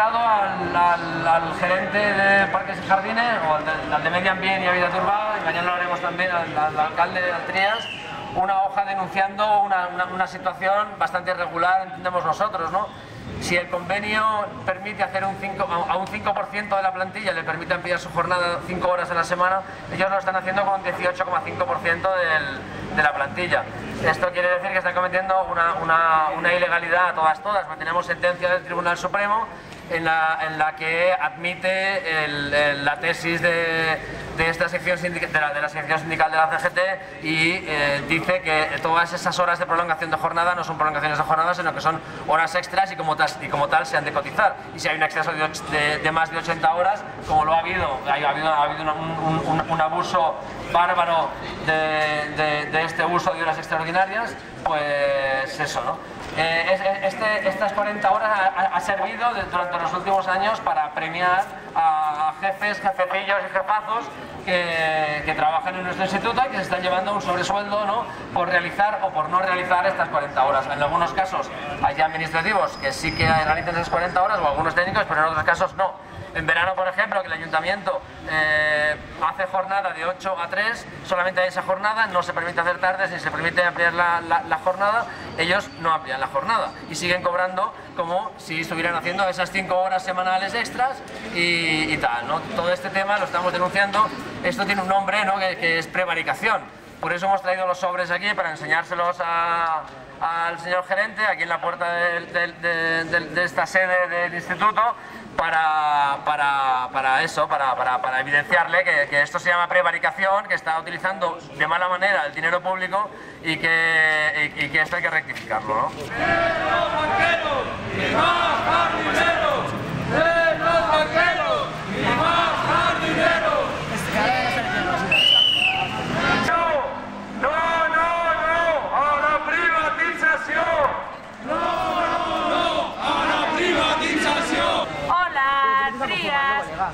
al, gerente de Parques y Jardines, o al de, Medio Ambiente y Habitat Urbana, y mañana lo haremos también al, alcalde de Trías, una hoja denunciando una, una, situación bastante irregular, entendemos nosotros, ¿no? Si el convenio permite hacer un 5, a un 5% de la plantilla, le permite ampliar su jornada 5 horas a la semana, ellos lo están haciendo con un 18,5% de la plantilla. Esto quiere decir que están cometiendo una, una, una ilegalidad a todas, todas, porque tenemos sentencia del Tribunal Supremo en la, en la que admite el, la tesis de, de esta sección sindical, de, la, de, sección sindical de la CGT y eh, dice que todas esas horas de prolongación de jornada no son prolongaciones de jornada, sino que son horas extras y como tal, y como tal se han de cotizar. Y si hay un exceso de, de más de 80 horas, como lo ha habido, ha habido, ha habido un, abuso bárbaro de, este uso de horas extraordinarias, pues eso, ¿no? Eh, este, estas 40 horas ha, servido durante los últimos años para premiar a jefes, jefecillos y jefazos que, que, trabajan en nuestro instituto y que se están llevando un sobresueldo ¿no? por realizar o por no realizar estas 40 horas. En algunos casos hay administrativos que sí que realizan esas 40 horas o algunos técnicos, pero en otros casos no. En verano, por ejemplo, que el ayuntamiento eh, hace jornada de 8 a 3, solamente hay esa jornada, no se permite hacer tardes ni se permite ampliar la, jornada, ellos no amplían la jornada y siguen cobrando como si estuvieran haciendo esas 5 horas semanales extras y, tal. ¿no? Todo este tema lo estamos denunciando, esto tiene un nombre ¿no? que, es prevaricación. Por eso hemos traído los sobres aquí para enseñárselos al señor gerente, aquí en la puerta de esta sede del instituto, para, para, para eso, para, para evidenciarle que, esto se llama prevaricación, que está utilizando de mala manera el dinero público y que, y, que esto hay que rectificarlo.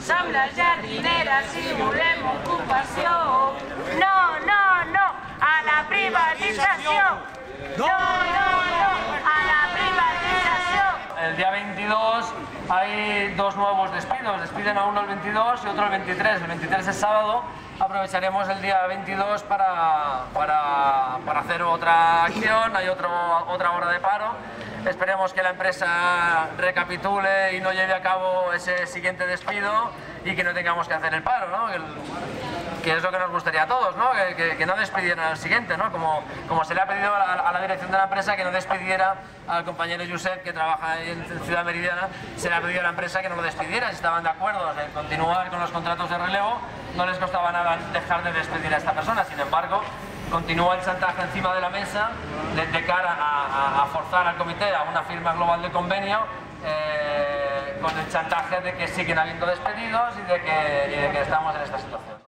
Som les jardineres i volem ocupació. No, no, no, a la privatització. No, no, no, a la privatització. El día 22 hay dos nuevos despidos, despiden a uno el 22 y otro el 23. El 23 es sábado, aprovecharemos el día 22 para, para, para hacer otra acción, hay otro, otra hora de paro Esperemos que la empresa recapitule y no lleve a cabo ese siguiente despido y que no tengamos que hacer el paro, ¿no? que es lo que nos gustaría a todos, ¿no? Que, no despidieran al siguiente, ¿no? como, como se le ha pedido a, la dirección de la empresa que no despidiera al compañero Josep que trabaja en Ciudad Meridiana, se le ha pedido a la empresa que no lo despidiera, si estaban de acuerdo en continuar con los contratos de relevo, no les costaba nada dejar de despedir a esta persona, sin embargo, continúa el chantaje encima de la mesa de, cara a, forzar al comité a una firma global de convenio eh, con el chantaje de que siguen habiendo despedidos y de que, y de que estamos en esta situación.